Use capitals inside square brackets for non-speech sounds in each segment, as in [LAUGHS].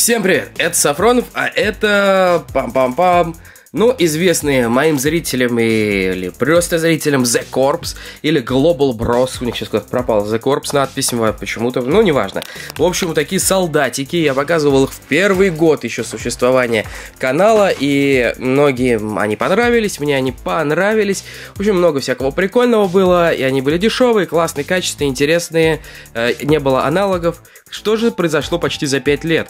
Всем привет, это Сафронов, а это пам-пам-пам ну, известные моим зрителям или просто зрителям The Corps или Global Bros. У них сейчас куда-то пропал The Corps надпись почему-то, ну, неважно. В общем, такие солдатики, я показывал их в первый год еще существования канала, и многие они понравились, мне они понравились. В общем, много всякого прикольного было, и они были дешевые, классные, качественные, интересные, э, не было аналогов. Что же произошло почти за 5 лет?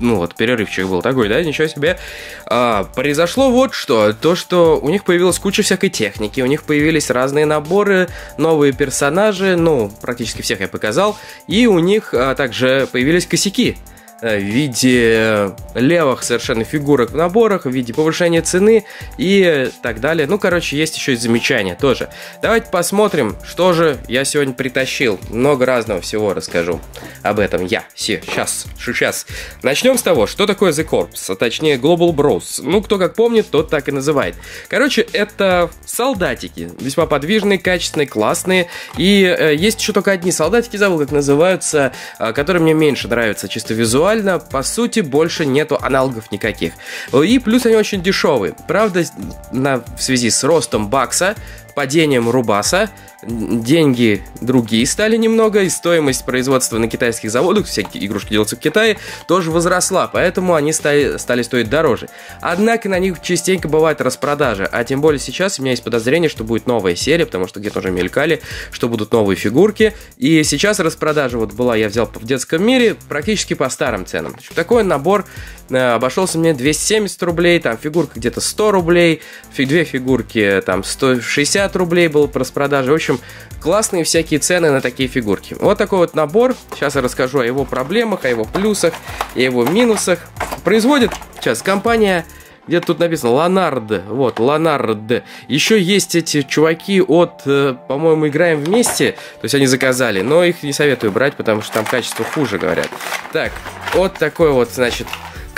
Ну вот, перерывчик был такой, да, ничего себе. А, произошло вот что, то, что у них появилась куча всякой техники, у них появились разные наборы, новые персонажи, ну, практически всех я показал, и у них а, также появились косяки. Э, в виде левых совершенно фигурок в наборах, в виде повышения цены и так далее. Ну, короче, есть еще и замечания тоже. Давайте посмотрим, что же я сегодня притащил. Много разного всего расскажу об этом я сейчас. Сейчас. Начнем с того, что такое The Corps, а точнее Global Bros. Ну, кто как помнит, тот так и называет. Короче, это солдатики. Весьма подвижные, качественные, классные. И э, есть еще только одни солдатики, забыл, как называются, э, которые мне меньше нравятся чисто визуально визуально, по сути, больше нету аналогов никаких. И плюс они очень дешевые. Правда, на, в связи с ростом бакса, падением рубаса, деньги другие стали немного, и стоимость производства на китайских заводах, всякие игрушки делаются в Китае, тоже возросла, поэтому они стали, стали стоить дороже. Однако на них частенько бывает распродажа, а тем более сейчас у меня есть подозрение, что будет новая серия, потому что где-то уже мелькали, что будут новые фигурки, и сейчас распродажа вот была, я взял в детском мире, практически по старым ценам. Такой набор э, обошелся мне 270 рублей, там фигурка где-то 100 рублей, две фигурки там 160 рублей был по распродаже, в общем общем, классные всякие цены на такие фигурки. Вот такой вот набор. Сейчас я расскажу о его проблемах, о его плюсах и его минусах. Производит сейчас компания где-то тут написано Ланард. Вот, Ланард. Еще есть эти чуваки от, э, по-моему, играем вместе. То есть они заказали, но их не советую брать, потому что там качество хуже, говорят. Так, вот такой вот, значит,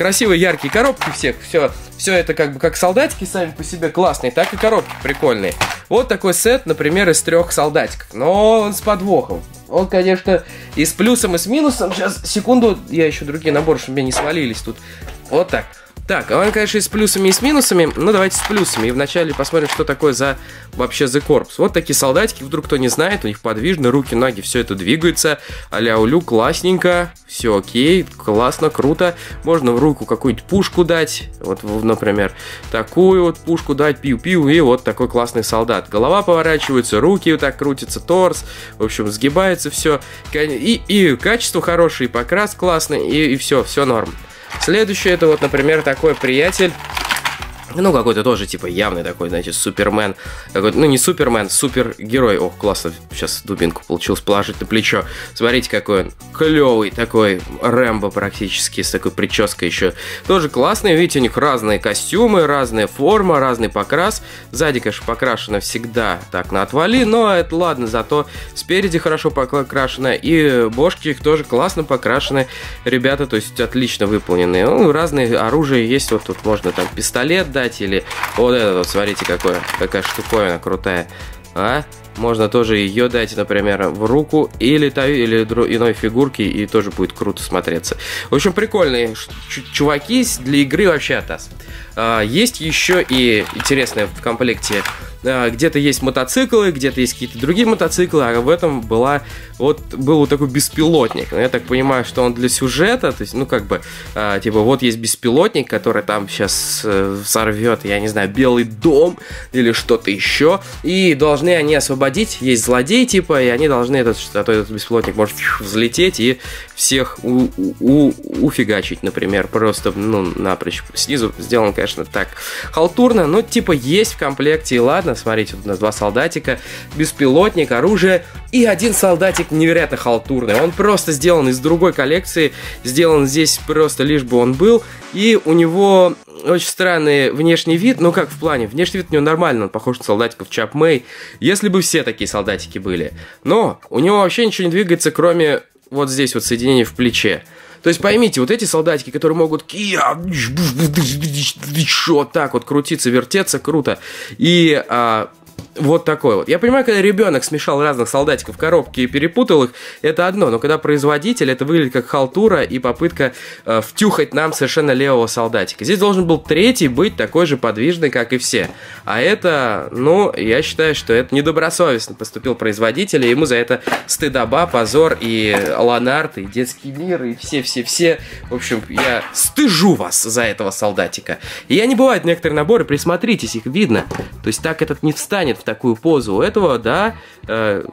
красивые яркие коробки всех. Все, все это как бы как солдатики сами по себе классные, так и коробки прикольные. Вот такой сет, например, из трех солдатиков. Но он с подвохом. Он, конечно, и с плюсом, и с минусом. Сейчас, секунду, я еще другие наборы, чтобы мне не свалились тут. Вот так. Так, а он, конечно, и с плюсами, и с минусами. Ну, давайте с плюсами. И вначале посмотрим, что такое за вообще The Corps. Вот такие солдатики, вдруг кто не знает, у них подвижны, руки, ноги, все это двигается. а улю, классненько, все окей, классно, круто. Можно в руку какую-нибудь пушку дать, вот, например, такую вот пушку дать, пиу-пиу, и вот такой классный солдат. Голова поворачивается, руки вот так крутятся, торс, в общем, сгибается все. И, и качество хорошее, и покрас классный, и, и все, все норм. Следующий это вот, например, такой приятель. Ну, какой-то тоже, типа, явный такой, знаете, супермен. Какой ну, не супермен, супергерой. Ох, классно, сейчас дубинку получилось положить на плечо. Смотрите, какой он клевый, такой Рэмбо практически, с такой прической еще. Тоже классный, видите, у них разные костюмы, разная форма, разный покрас. Сзади, конечно, покрашено всегда так на отвали, но это ладно, зато спереди хорошо покрашено, и бошки их тоже классно покрашены. Ребята, то есть, отлично выполненные. Ну, разные оружия есть, вот тут можно там пистолет, да, или вот это вот, смотрите, какое, какая штуковина крутая. А? Можно тоже ее дать, например, в руку или, или иной фигурки, и тоже будет круто смотреться. В общем, прикольные чуваки для игры вообще атас. А, есть еще и интересное в комплекте где-то есть мотоциклы, где-то есть какие-то другие мотоциклы, а в этом была вот был вот такой беспилотник. Я так понимаю, что он для сюжета, то есть, ну как бы, э, типа вот есть беспилотник, который там сейчас э, сорвет, я не знаю, Белый дом или что-то еще, и должны они освободить. Есть злодей типа, и они должны этот, а то этот беспилотник может взлететь и всех у, у, уфигачить, например, просто ну напрочь снизу сделан, конечно, так халтурно, но типа есть в комплекте, и ладно. Смотрите, тут у нас два солдатика, беспилотник, оружие и один солдатик невероятно халтурный. Он просто сделан из другой коллекции, сделан здесь просто лишь бы он был. И у него очень странный внешний вид, ну как в плане, внешний вид у него нормальный, он похож на солдатиков Чап Мэй, если бы все такие солдатики были. Но у него вообще ничего не двигается, кроме вот здесь вот соединения в плече. То есть поймите, вот эти солдатики, которые могут вот так вот крутиться, вертеться, круто. И а, вот такой вот. Я понимаю, когда ребенок смешал разных солдатиков в коробке и перепутал их, это одно, но когда производитель, это выглядит как халтура и попытка э, втюхать нам совершенно левого солдатика. Здесь должен был третий быть такой же подвижный, как и все. А это, ну, я считаю, что это недобросовестно поступил производитель, и ему за это стыдоба, позор и Ланарт, и детский мир, и все-все-все. В общем, я стыжу вас за этого солдатика. И я не бывает некоторые наборы, присмотритесь, их видно. То есть так этот не встанет в такую позу. У этого, да, э,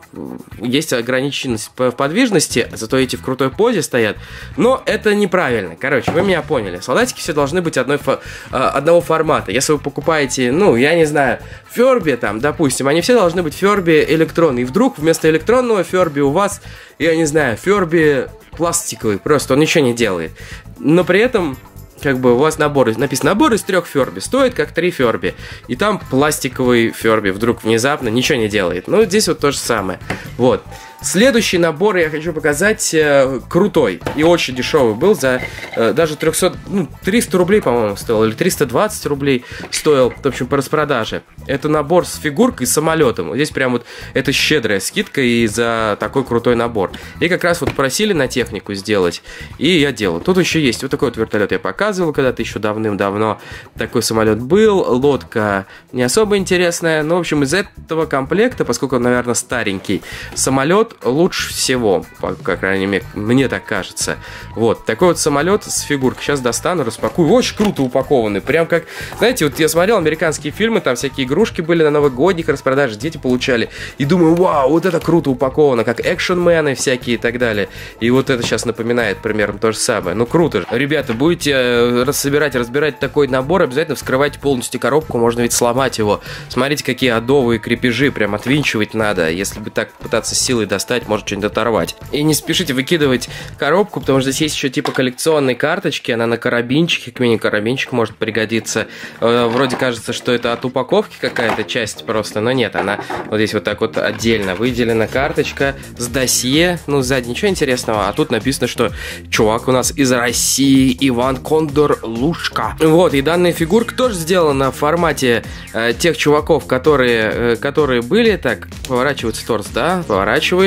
есть ограниченность в подвижности, зато эти в крутой позе стоят. Но это неправильно. Короче, вы меня поняли. Солдатики все должны быть одной фо- э, одного формата. Если вы покупаете, ну, я не знаю, Ферби там, допустим, они все должны быть Ферби электронные. И вдруг вместо электронного Ферби у вас, я не знаю, Ферби пластиковый, просто он ничего не делает. Но при этом как бы у вас набор, написано набор из трех Ферби, стоит как три Ферби. И там пластиковый Ферби вдруг внезапно ничего не делает. Ну, здесь вот то же самое. Вот. Следующий набор я хочу показать э, крутой и очень дешевый был за э, даже 300, ну, 300 рублей, по-моему, стоил, или 320 рублей стоил, в общем, по распродаже. Это набор с фигуркой и самолетом. Здесь прям вот это щедрая скидка и за такой крутой набор. И как раз вот просили на технику сделать, и я делал. Тут еще есть вот такой вот вертолет я показывал когда-то еще давным-давно. Такой самолет был, лодка не особо интересная, но, в общем, из этого комплекта, поскольку он, наверное, старенький, самолет лучше всего, по, как крайней мере, мне так кажется. Вот, такой вот самолет с фигуркой. Сейчас достану, распакую. Очень круто упакованный. Прям как, знаете, вот я смотрел американские фильмы, там всякие игрушки были на новогодних распродажах, дети получали. И думаю, вау, вот это круто упаковано, как экшенмены всякие и так далее. И вот это сейчас напоминает примерно то же самое. Ну, круто же. Ребята, будете э, собирать, разбирать такой набор, обязательно вскрывайте полностью коробку, можно ведь сломать его. Смотрите, какие адовые крепежи, прям отвинчивать надо. Если бы так пытаться силой достать, может что-нибудь оторвать. И не спешите выкидывать коробку, потому что здесь есть еще типа коллекционной карточки, она на карабинчике, к мини-карабинчик может пригодиться. Э, вроде кажется, что это от упаковки какая-то часть просто, но нет, она вот здесь вот так вот отдельно выделена карточка с досье, ну сзади ничего интересного, а тут написано, что чувак у нас из России, Иван Кондор Лушка. Вот, и данная фигурка тоже сделана в формате э, тех чуваков, которые, э, которые были, так, поворачивается торс, да, поворачивается,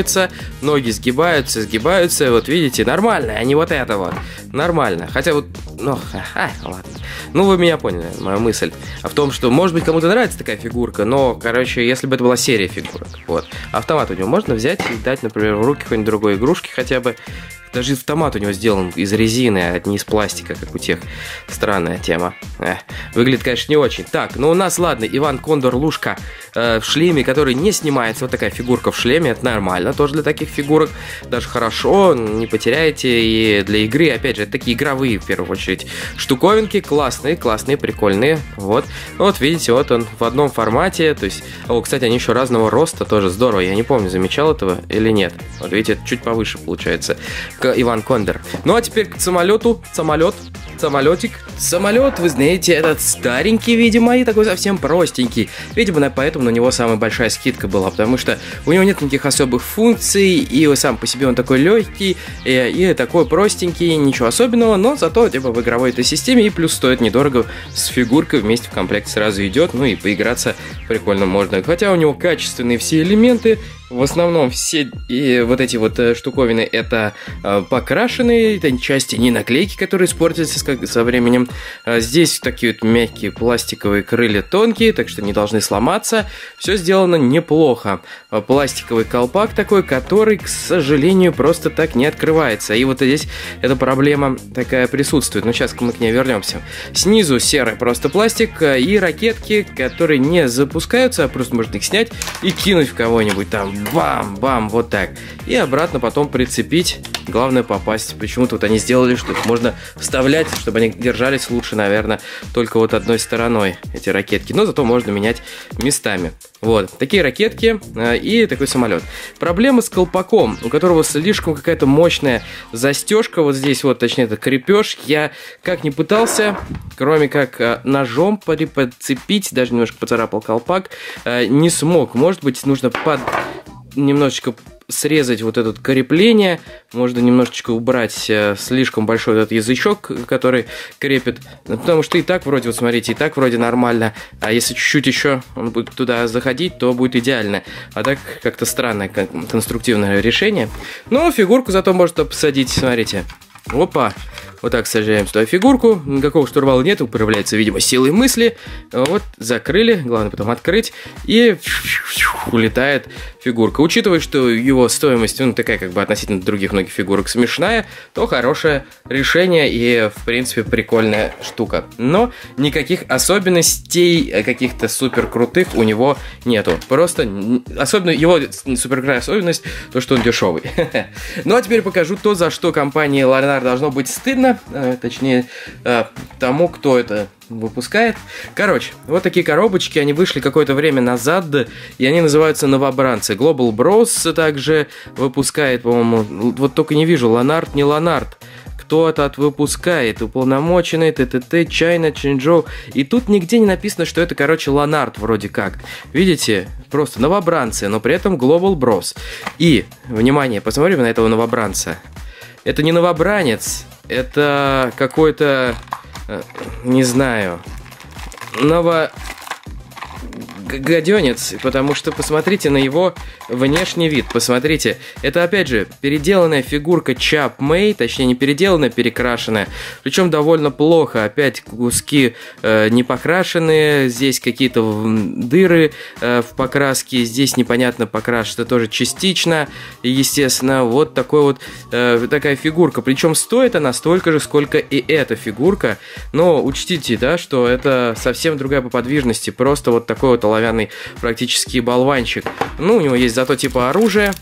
ноги сгибаются, сгибаются, вот видите, нормально, а не вот это вот. Нормально. Хотя вот, ну, а, ладно. Ну, вы меня поняли, моя мысль. А в том, что, может быть, кому-то нравится такая фигурка, но, короче, если бы это была серия фигурок, вот. Автомат у него можно взять и дать, например, в руки какой-нибудь другой игрушки хотя бы. Даже автомат у него сделан из резины, а не из пластика, как у тех. Странная тема. Эх, выглядит, конечно, не очень. Так, ну у нас, ладно, Иван Кондор Лушка э, в шлеме, который не снимается. Вот такая фигурка в шлеме, это нормально тоже для таких фигурок. Даже хорошо, не потеряете. И для игры, опять же, это такие игровые, в первую очередь, штуковинки. Классные, классные, прикольные. Вот, вот видите, вот он в одном формате. То есть, о, кстати, они еще разного роста, тоже здорово. Я не помню, замечал этого или нет. Вот видите, чуть повыше получается. Иван Кондор. Ну а теперь к самолету. Самолет. Самолетик. Самолет, вы знаете, этот старенький, видимо, и такой совсем простенький. Видимо, поэтому на него самая большая скидка была, потому что у него нет никаких особых функций, и сам по себе он такой легкий, и, и такой простенький, ничего особенного, но зато типа в игровой этой системе, и плюс стоит недорого с фигуркой вместе в комплекте сразу идет, ну и поиграться прикольно можно. Хотя у него качественные все элементы, в основном все и вот эти вот э, штуковины это э, покрашенные, это части не наклейки, которые испортились со, со временем. А здесь такие вот мягкие пластиковые крылья тонкие, так что не должны сломаться. Все сделано неплохо. А пластиковый колпак такой, который, к сожалению, просто так не открывается. И вот здесь эта проблема такая присутствует. Но сейчас мы к ней вернемся. Снизу серый просто пластик э, и ракетки, которые не запускаются, а просто можно их снять и кинуть в кого-нибудь там бам-бам, вот так. И обратно потом прицепить. Главное попасть. Почему-то вот они сделали, что их можно вставлять, чтобы они держались лучше, наверное, только вот одной стороной, эти ракетки. Но зато можно менять местами. Вот, такие ракетки э, и такой самолет. Проблема с колпаком, у которого слишком какая-то мощная застежка вот здесь вот, точнее это крепеж. Я как не пытался, кроме как э, ножом подцепить, даже немножко поцарапал колпак, э, не смог. Может быть, нужно под немножечко срезать вот это крепление, можно немножечко убрать э, слишком большой этот язычок, который крепит, ну, потому что и так вроде, вот смотрите, и так вроде нормально, а если чуть-чуть еще он будет туда заходить, то будет идеально. А так как-то странное конструктивное решение. Но фигурку зато можно посадить, смотрите. Опа, вот так сажаем сюда фигурку. Никакого штурвала нет, управляется, видимо, силой мысли. Вот, закрыли, главное потом открыть. И улетает фигурка. Учитывая, что его стоимость, ну, такая как бы относительно других многих фигурок смешная, то хорошее решение и, в принципе, прикольная штука. Но никаких особенностей э, каких-то супер крутых у него нету. Просто, особенно его супер крутая особенность, то, что он дешевый. [LAUGHS] Ну, а теперь покажу то, за что компании Leonardo должно быть стыдно, э, точнее, э, тому, кто это выпускает. Короче, вот такие коробочки, они вышли какое-то время назад, и они называются новобранцы. Global Bros также выпускает, по-моему, вот только не вижу, Ланард, не Ланард. Кто-то от выпускает, уполномоченный, ТТТ, Чайна, Чинчжоу. И тут нигде не написано, что это, короче, Ланард вроде как. Видите? Просто новобранцы, но при этом Global Bros. И, внимание, посмотрим на этого новобранца. Это не новобранец, это какой-то не знаю, ново гаденец, потому что посмотрите на его внешний вид, посмотрите. Это, опять же, переделанная фигурка Чап Мэй, точнее, не переделанная, перекрашенная, причем довольно плохо. Опять куски э, не покрашенные, здесь какие-то дыры э, в покраске, здесь непонятно покрашено тоже частично, естественно, вот такой вот, э, такая фигурка. Причем стоит она столько же, сколько и эта фигурка, но учтите, да, что это совсем другая по подвижности, просто вот такой вот оловянный практически болванчик. Ну, у него есть зато типа оружие.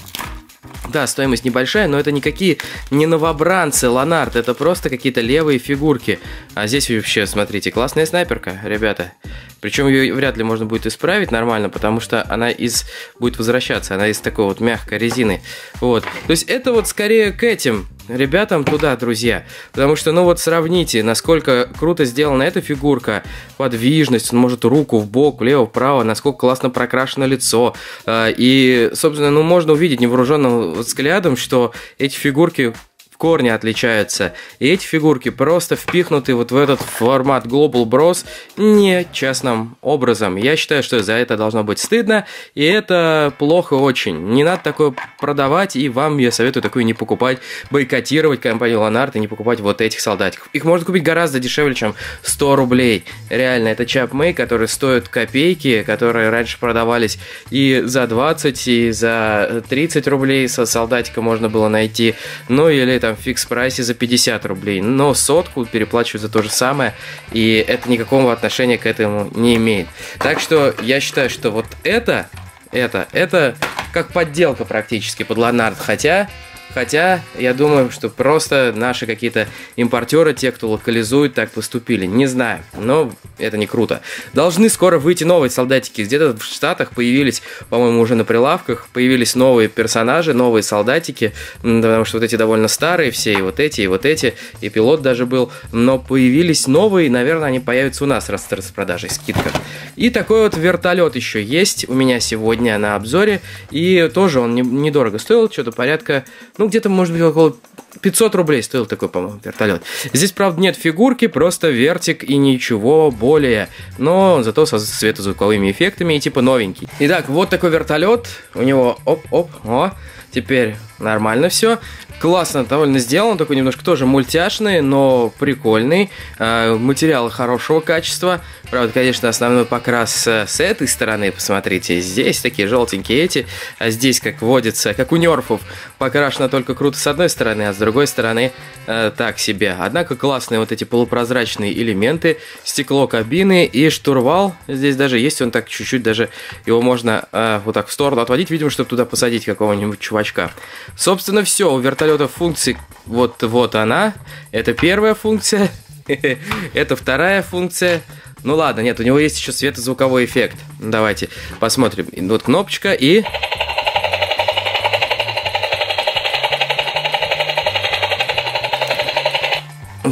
Да, стоимость небольшая, но это никакие не новобранцы, Ланард, это просто какие-то левые фигурки. А здесь вообще, смотрите, классная снайперка, ребята. Причем ее вряд ли можно будет исправить нормально, потому что она из будет возвращаться, она из такой вот мягкой резины. Вот. То есть это вот скорее к этим ребятам туда, друзья. Потому что, ну вот сравните, насколько круто сделана эта фигурка, подвижность, он может руку в бок, влево, вправо, насколько классно прокрашено лицо. А, и, собственно, ну можно увидеть невооруженным взглядом, что эти фигурки корне отличаются. И эти фигурки просто впихнуты вот в этот формат Global Bros нечестным образом. Я считаю, что за это должно быть стыдно, и это плохо очень. Не надо такое продавать, и вам я советую такую не покупать, бойкотировать компанию Ланард и не покупать вот этих солдатиков. Их можно купить гораздо дешевле, чем 100 рублей. Реально, это Чап Мэй, которые стоят копейки, которые раньше продавались и за 20, и за 30 рублей со солдатика можно было найти. Ну или там в фикс-прайсе за 50 рублей, но сотку переплачивают за то же самое, и это никакого отношения к этому не имеет. Так что я считаю, что вот это, это, это как подделка практически под Ланард, хотя Хотя, я думаю, что просто наши какие-то импортеры, те, кто локализует, так поступили. Не знаю, но это не круто. Должны скоро выйти новые солдатики. Где-то в Штатах появились, по-моему, уже на прилавках, появились новые персонажи, новые солдатики, потому что вот эти довольно старые все, и вот эти, и вот эти, и пилот даже был. Но появились новые, наверное, они появятся у нас раз с продажей, скидка. И такой вот вертолет еще есть у меня сегодня на обзоре, и тоже он недорого стоил, что-то порядка ну, где-то, может быть, около 500 рублей стоил такой, по-моему, вертолет. Здесь, правда, нет фигурки, просто вертик и ничего более. Но зато со светозвуковыми эффектами и типа новенький. Итак, вот такой вертолет. У него оп-оп, о, теперь нормально все. Классно довольно сделан, такой немножко тоже мультяшный, но прикольный. Э, материалы хорошего качества. Правда, конечно, основной покрас с этой стороны, посмотрите, здесь такие желтенькие эти, а здесь, как водится, как у нерфов, покрашено только круто с одной стороны, а с другой стороны э, так себе. Однако классные вот эти полупрозрачные элементы, стекло кабины и штурвал. Здесь даже есть, он так чуть-чуть даже, его можно э, вот так в сторону отводить, видимо, чтобы туда посадить какого-нибудь чувачка. Собственно, все, у вертолета функций, вот, вот она. Это первая функция. [LAUGHS] Это вторая функция. Ну ладно, нет, у него есть еще светозвуковой эффект. Давайте посмотрим. Вот кнопочка и...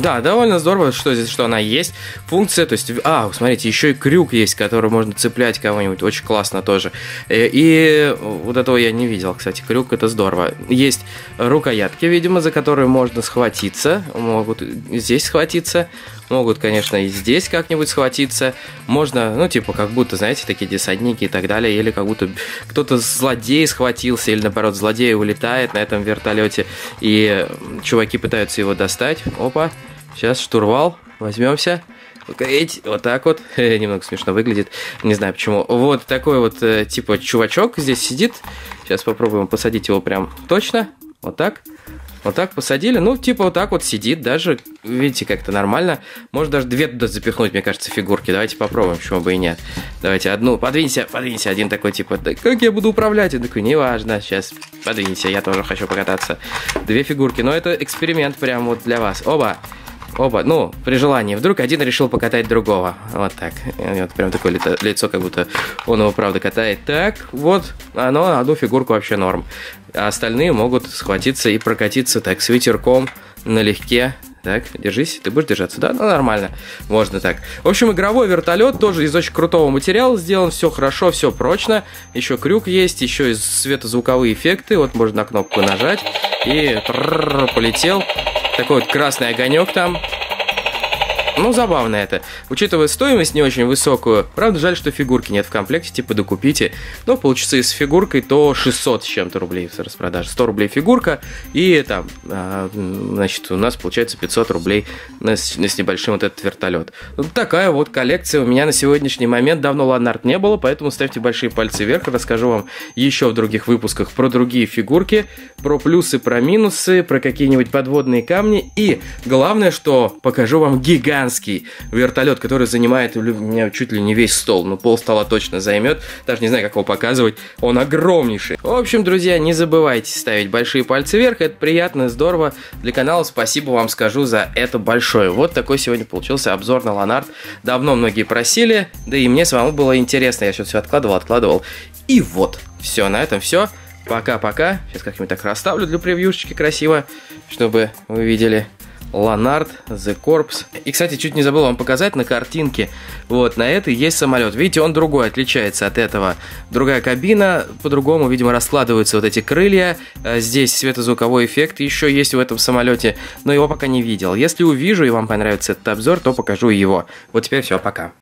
Да, довольно здорово, что здесь, что она есть. Функция, то есть, а, смотрите, еще и крюк есть, который можно цеплять кого-нибудь, очень классно тоже. Э, и вот этого я не видел, кстати, крюк, это здорово. Есть рукоятки, видимо, за которые можно схватиться, могут здесь схватиться, могут, конечно, и здесь как-нибудь схватиться. Можно, ну, типа, как будто, знаете, такие десантники и так далее, или как будто кто-то злодей схватился, или, наоборот, злодей улетает на этом вертолете, и чуваки пытаются его достать. Опа, сейчас штурвал, возьмемся. Эть, вот так вот, [LAUGHS] немного смешно выглядит, не знаю почему. Вот такой вот, э, типа, чувачок здесь сидит. Сейчас попробуем посадить его прям точно, вот так. Вот так посадили, ну, типа вот так вот сидит, даже, видите, как-то нормально. Можно даже две туда запихнуть, мне кажется, фигурки. Давайте попробуем, почему бы и нет. Давайте одну, подвинься, подвинься. Один такой, типа, да как я буду управлять? Я такой, неважно, сейчас подвинься, я тоже хочу покататься. Две фигурки, но это эксперимент прям вот для вас. Оба, Оба, ну, при желании. Вдруг один решил покатать другого. Вот так. И него прям такое лицо, как будто он его правда катает. Так, вот, оно, одну фигурку вообще норм. А остальные могут схватиться и прокатиться так с ветерком налегке. Так, держись, ты будешь держаться, да? Ну, нормально, можно так. В общем, игровой вертолет тоже из очень крутого материала сделан, все хорошо, все прочно. Еще крюк есть, еще и светозвуковые эффекты. Вот можно на кнопку нажать и полетел. Такой вот красный огонек там. Ну, забавно это. Учитывая стоимость не очень высокую, правда, жаль, что фигурки нет в комплекте, типа докупите. Но получится и с фигуркой, то 600 с чем-то рублей в распродаже. 100 рублей фигурка, и там, а, значит, у нас получается 500 рублей с, с небольшим вот этот вертолет. Вот такая вот коллекция у меня на сегодняшний момент. Давно Ланарт не было, поэтому ставьте большие пальцы вверх. Расскажу вам еще в других выпусках про другие фигурки, про плюсы, про минусы, про какие-нибудь подводные камни. И главное, что покажу вам гигант гигантский вертолет, который занимает у меня чуть ли не весь стол. Ну, пол стола точно займет. Даже не знаю, как его показывать. Он огромнейший. В общем, друзья, не забывайте ставить большие пальцы вверх. Это приятно, здорово. Для канала спасибо вам скажу за это большое. Вот такой сегодня получился обзор на Ланарт. Давно многие просили, да и мне самому было интересно. Я сейчас все откладывал, откладывал. И вот, все, на этом все. Пока-пока. Сейчас как-нибудь так расставлю для превьюшечки красиво, чтобы вы видели. Ланард, The Corps. И, кстати, чуть не забыл вам показать на картинке. Вот, на этой есть самолет. Видите, он другой, отличается от этого. Другая кабина, по-другому, видимо, раскладываются вот эти крылья. А здесь светозвуковой эффект еще есть в этом самолете, но его пока не видел. Если увижу и вам понравится этот обзор, то покажу его. Вот теперь все, пока.